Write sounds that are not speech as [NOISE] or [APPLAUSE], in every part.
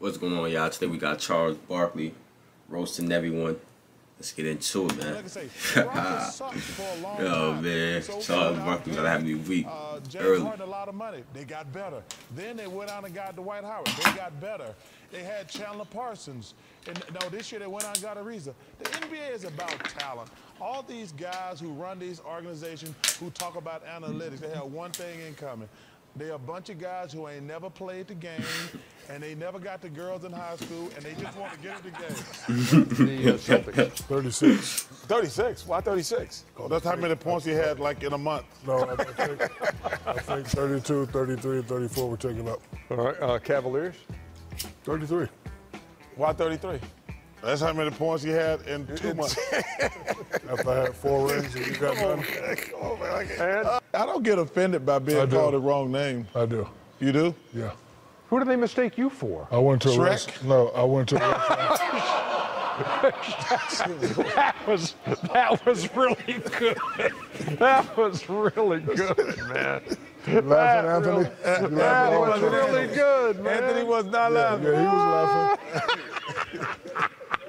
What's going on, y'all? Today we got Charles Barkley roasting everyone. Let's get into it, man. [LAUGHS] oh man, Charles Barkley gotta have me weak uh, early. Harden a lot of money. They got better. Then they went out and got Dwight Howard. They got better. They had Chandler Parsons. And no, this year they went out and got Ariza. The NBA is about talent. All these guys who run these organizations who talk about analytics, they have one thing in common. They're a bunch of guys who ain't never played the game, and they never got the girls in high school, and they just want to get in the game. the uh, Celtics. 36. 36? Why 36? Oh, that's how many points he had like in a month. No, I think, I think 32, 33, and 34 were taken up. All right, uh, Cavaliers. 33. Why 33? That's how many points he had in two months. [LAUGHS] After I had four rings and you got Come on, man. Come on, man. I, can't- And I don't get offended by being called the wrong name. I do. You do? Yeah. who do they mistake you for? I went to a Shrek? rest- No, I went to a restaurant. That was that was really good. That was really good, man. You laughing, Anthony? You That laughing? was really good, man. Anthony was not Yeah, laughing. yeah, he was laughing.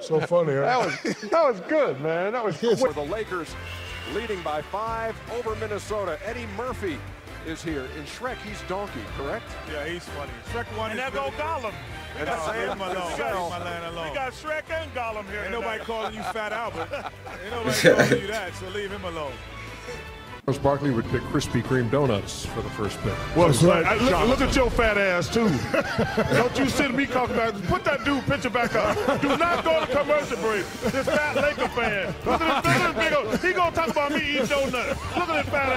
[LAUGHS] so funny, That was that was good, man. That was for the Lakers, leading by five over Minnesota. Eddie Murphy is here in Shrek. He's donkey, correct? Yeah, he's funny. Shrek one And is there go Gollum. We And got, Sam Leave him alone. Leave Cassell. my land alone. we got Shrek and Gollum here. Ain't tonight. nobody calling you Fat Albert. [LAUGHS] Ain't nobody calling you that, so leave him alone. Charles Barkley would pick Krispy Kreme donuts for the first pick. Well, That's right. I- look, look at your fat ass, too. [LAUGHS] Don't you sit me talking about Put that dude picture back up. Do not go to commercial break. This fat Laker fan. Look at this, look at this big old, He gonna talk about me eating donuts. Look at this fat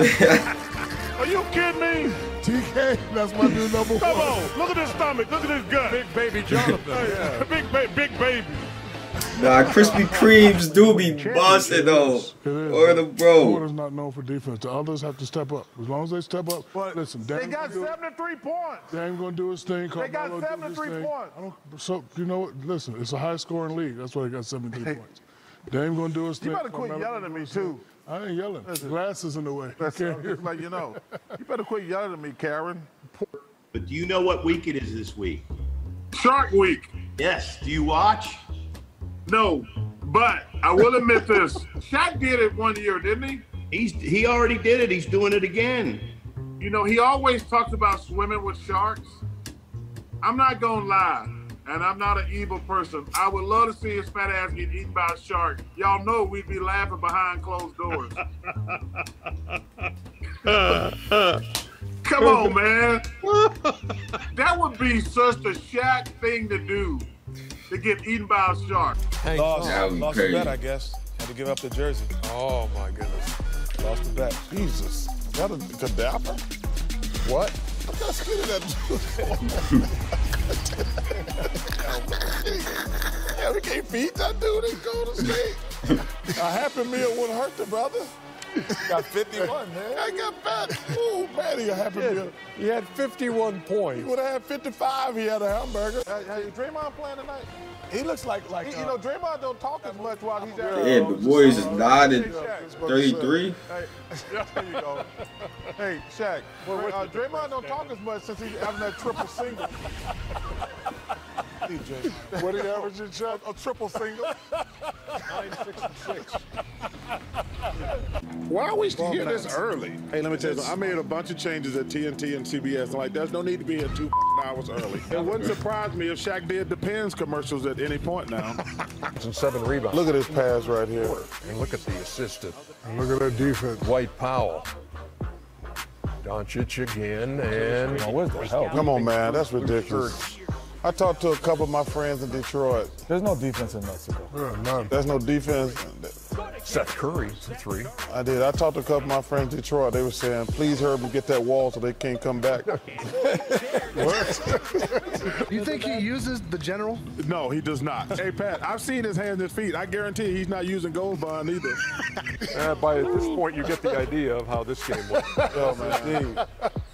ass. [LAUGHS] Are you kidding me? TK, that's my new number Come one. on. Look at this stomach. Look at this gut. Big baby Jonathan. [LAUGHS] Big, ba- big baby. Nah, Krispy Kremes do be busting though. Or the Florida's bro. not known for defense. The others have to step up. As long as they step up, but listen, They Dame got gonna do- 73 points. Dame gonna do his thing. They got Carmelo do his 73 thing. points. I don't, so you know what? Listen, it's a high scoring league. That's why they got 73 points. Dame gonna do his thing. You better quit Carmelo yelling at me, too. I ain't yelling. Glasses in the way. That's can't hear just like you know. You better quit yelling at me, Karen. But do you know what week it is this week? Shark Week. Yes. Do you watch? No, but I will admit this. Shaq did it one year, didn't he? He's he already did it. He's doing it again. You know, he always talks about swimming with sharks. I'm not gonna lie, and I'm not an evil person. I would love to see his fat ass get eaten by a shark. Y'all know we'd be laughing behind closed doors. [LAUGHS] Come on, man. That would be such a Shaq thing to do, to get eaten by a shark. Lost, That would be lost the bet, I guess. Had to give up the jersey. Oh my goodness. Lost the bet. Jesus. Is that a cadaver? What? Look how skinny that dude [LAUGHS] Yeah, we can't beat that dude in Golden State. a happy meal wouldn't hurt the brother. [LAUGHS] Got 51, man. I got fat. Ooh, man, he a happy meal. He had 51 points. He would have had 55. He had a hamburger. Hey, hey, Draymond playing tonight? He looks like like you know Draymond don't talk as much while he's out. Yeah, the boys is nodding. Shaq. 33. Hey, [LAUGHS] there you go. Hey, Shaq. uh, Draymond don't talk as much since he's having that triple single. DJ. [LAUGHS] What did he averaging, Chuck? A triple single. Nine, six, and six. Why are we still here this early? Hey, let me tell you something. I made a bunch of changes at TNT and CBS. I'm like, there's no need to be here two [LAUGHS] hours early. It wouldn't [LAUGHS] surprise me if Shaq did Depends commercials at any point now. [LAUGHS] And seven rebounds. Look at this pass right here. And look at the assistant. And look at that defense. Dwight Powell. Doncic again, and where's the hell? Come on, man. That's ridiculous. I talked to a couple of my friends in Detroit. There's no defense in Mexico. Yeah, none. There's no defense. Seth Curry for three. I did. I talked to a couple of my friends in Detroit. They were saying, please hurry up and get that wall so they can't come back. [LAUGHS] You think he uses the general? No, he does not. hey, Pat, I've seen his hands and feet. I guarantee he's not using Gold Bond either. [LAUGHS] Uh, by this point, you get the idea of how this game went. [LAUGHS] Oh, man.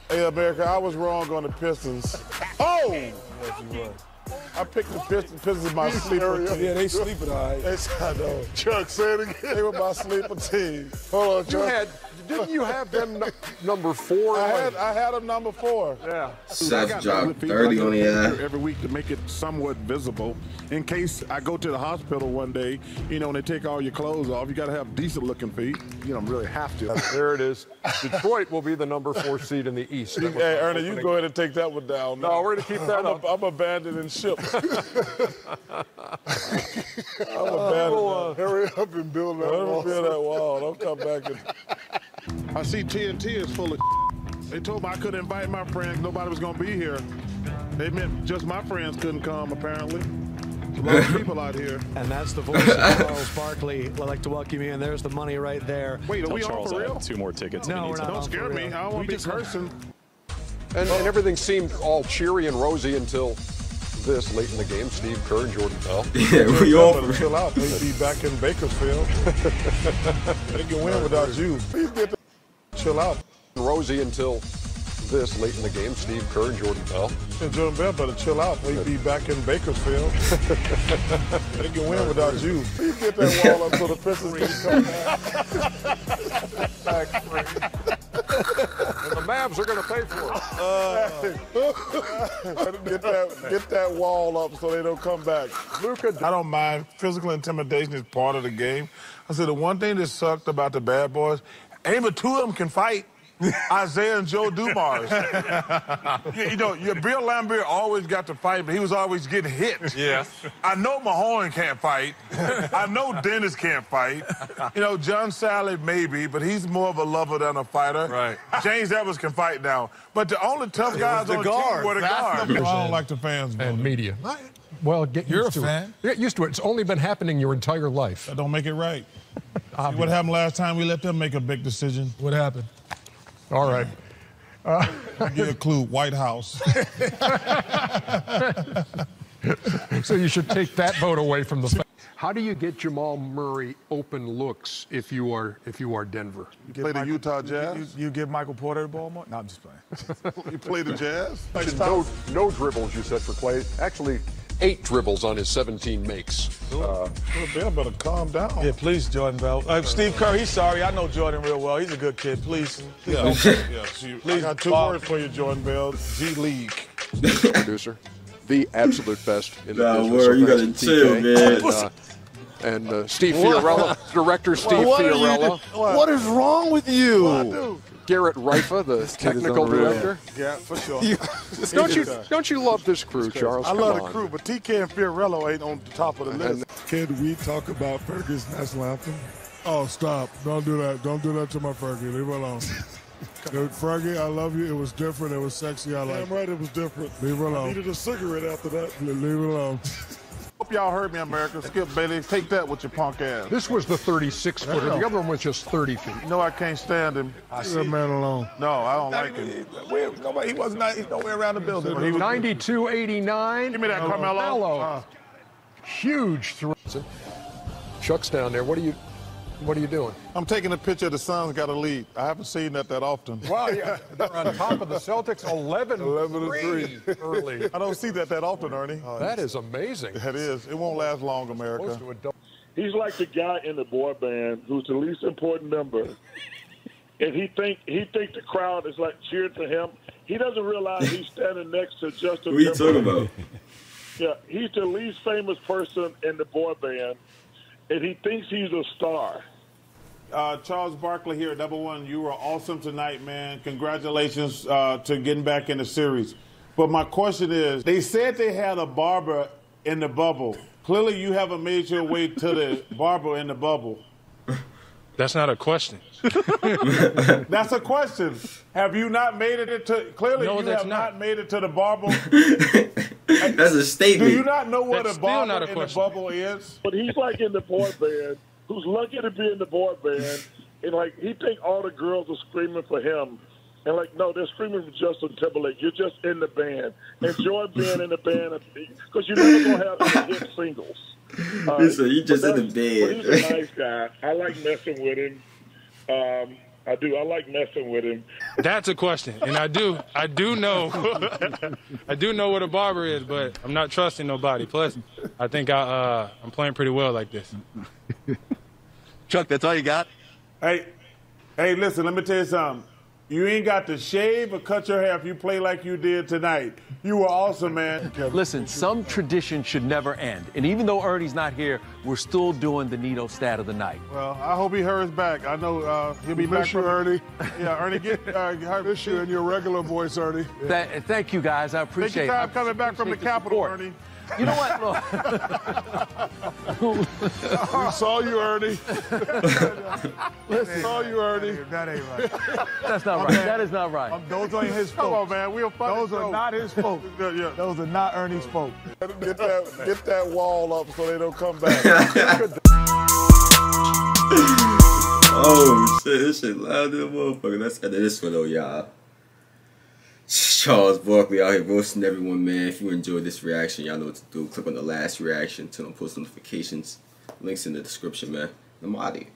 Hey, America, I was wrong on the Pistons. Oh! Yes, he was. I I picked the Pistons. Pistons in my sleeper. Yeah, they sleeping all right. That's I know. Chuck, say it again. They were my sleeper team. Hold on, You Chuck. had, didn't you have them nu- number four? I had I had them number four. yeah. Seth dropped 30 on the eye. every week to make it somewhat visible. In case I go to the hospital one day, you know, and they take all your clothes off, you got to have decent looking feet. You don't really have to. [LAUGHS] There it is. Detroit will be the number four seed in the East. Hey, Ernie, you go ahead and take that one down. No, we're gonna keep that I'm, up. A, I'm abandoning ship. I'm Oh, abandoning. Uh, Hurry up and build that Don't wall. build that wall. Don't come back and. I see TNT is full of. They told me I couldn't invite my friends. Nobody was gonna be here. They meant just my friends couldn't come. Apparently, a lot of people out here. And that's the voice of Charles Barkley. I'd like to welcome you, and there's the money right there. Wait, are we on for real? two more tickets. No, we're not. Don't scare me. I don't want to be just cursing. And, and everything seemed all cheery and rosy until [LAUGHS] [LAUGHS] this late in the game. Steve Kerr and Jordan Bell. Yeah, we all chill out. They be back in Bakersfield. [LAUGHS] they can win without you. Please get the chill out. Rosy until this late in the game. Steve Kerr and Jordan Bell. And Jordan Bell better chill out. They be back in Bakersfield. they can win without you. Please get that wall up so the Pistons can come back. And the Mavs are going to pay for it. Uh, [LAUGHS] get that get that wall up so they don't come back. Luka, I don't mind. Physical intimidation is part of the game. I said the one thing that sucked about the bad boys, ain't but two of them can fight. [LAUGHS] Isaiah and Joe Dumars. you, [LAUGHS] you know, your Bill Laimbeer always got to fight, but he was always getting hit. Yeah. I know Mahorn can't fight. [LAUGHS] I know Dennis can't fight. You know, John Salley maybe, but he's more of a lover than a fighter. Right. James Evans can fight now. But the only tough guys the on the guard. team were the That's guards. the- I don't like the fans. and voting. media. Well, get You're used a to fan. it. Get used to it. It's only been happening your entire life. That don't make it right. See what happened last time? We let them make a big decision. What happened? All right. I'll give a clue. White House. [LAUGHS] So you should take that vote away from the. How do you get Jamal Murray open looks if you are if you are Denver? You Play the Utah Jazz. You, you give Michael Porter the ball more? No, I'm just playing. [LAUGHS] You play the Jazz. No, no dribbles, you said for Klay. Actually, eight dribbles on his 17 makes. Uh, Bill better calm down. Yeah, please, Jordan Bell. Uh, Steve Kerr, he's sorry. I know Jordan real well. He's a good kid. Please. please Yeah, don't- [LAUGHS] yeah. See, I Please, got two Bob. words for you, Jordan Bell. G League. producer, the absolute best in the Nah, business. word, you thanks gotta to chill, man. And, uh, and uh, Steve Fiorella, director Steve What are you Fiorella, What is wrong with you? Garrett Rifa, the technical director. Yeah, for sure. Don't you don't you love this crew, Charles? I Come love the crew, but TK and Fiorello ain't on the top of the list. Can we talk about Fergie's national anthem? Oh, stop. Don't do that. Don't do that to my Fergie. Leave her alone. [LAUGHS] Dude, Fergie, I love you. It was different. It was sexy. I like Damn right it was different. Leave her alone. Needed a cigarette after that. Leave it alone. [LAUGHS] Hope y'all heard me, America. Skip Bayless, take that with your punk ass. This was the 36 footer. The other one was just 30 feet. You know I can't stand him. I Leave that man alone. No, I don't like him. Where, nobody, he was not. He's nowhere around the building. He was- 92 89. Give me that Carmelo. Carmelo. Uh, Huge throw. Chuck's down there. What are you what are you doing? I'm taking a picture of the Suns got a lead. I haven't seen that that often. Wow, yeah. They're [LAUGHS] on top of the Celtics 11 11 to 3 early. I don't see that that often, Ernie. Oh, that is amazing. That is. It won't last long, America. to a double. He's like the guy in the boy band who's the least important member, [LAUGHS] and he think he think the crowd is like cheering for him. He doesn't realize he's standing next to Justin. What are you talking about? Yeah, he's the least famous person in the boy band, and he thinks he's a star. Uh, Charles Barkley here, number one. You were awesome tonight, man. Congratulations uh, to getting back in the series. But my question is, they said they had a barber in the bubble. Clearly, you haven't made your way to the [LAUGHS] barber in the bubble. That's not a question. [LAUGHS] That's a question. Have you not made it to? Clearly, No, you have not. not. made it to the barber. [LAUGHS] That's a statement. Do you not know what That's a still barber not a in the bubble is? But he's like in the boy band, who's lucky to be in the boy band, and like he think all the girls are screaming for him, and like no, they're screaming for Justin Timberlake. You're just in the band. Enjoy being in the band because you're never gonna have any hit singles. Uh, [LAUGHS] He said, "You just in the band. He's a nice guy. I like messing with him. Um, I do. I like messing with him. That's a question, and I do, I do know, [LAUGHS] I do know what a barber is, but I'm not trusting nobody. Plus, I think I, uh, I'm playing pretty well like this. Chuck, that's all you got? Hey, hey, listen, let me tell you something. You ain't got to shave or cut your hair if you play like you did tonight. You were awesome, man. [LAUGHS] Listen, some tradition should never end. And even though Ernie's not here, we're still doing the Neato stat of the night. Well, I hope he hurries back. I know uh, he'll be Miss back. you, from- Ernie. [LAUGHS] Yeah, Ernie, get uh, [LAUGHS] her, Miss you in your regular voice, Ernie. Th- thank you, guys. I appreciate your it. time I coming back from the appreciate Capitol, support. Ernie. You know what? Look. We saw you, Ernie. we saw you, Ernie. That ain't right. That's not right. That is not right. Um, those ain't his folks. Come on, man. We'll fight Those are not his folks. [LAUGHS] yeah. Those are not Ernie's folks. Get that, get that wall up so they don't come back. [LAUGHS] Oh shit, this shit loud than a motherfucker. Let's get this one though, y'all. Charles Barkley out here roasting everyone, man. If you enjoyed this reaction, y'all know what to do. Click on the last reaction, turn on post notifications. Links in the description, man. I'm out of here.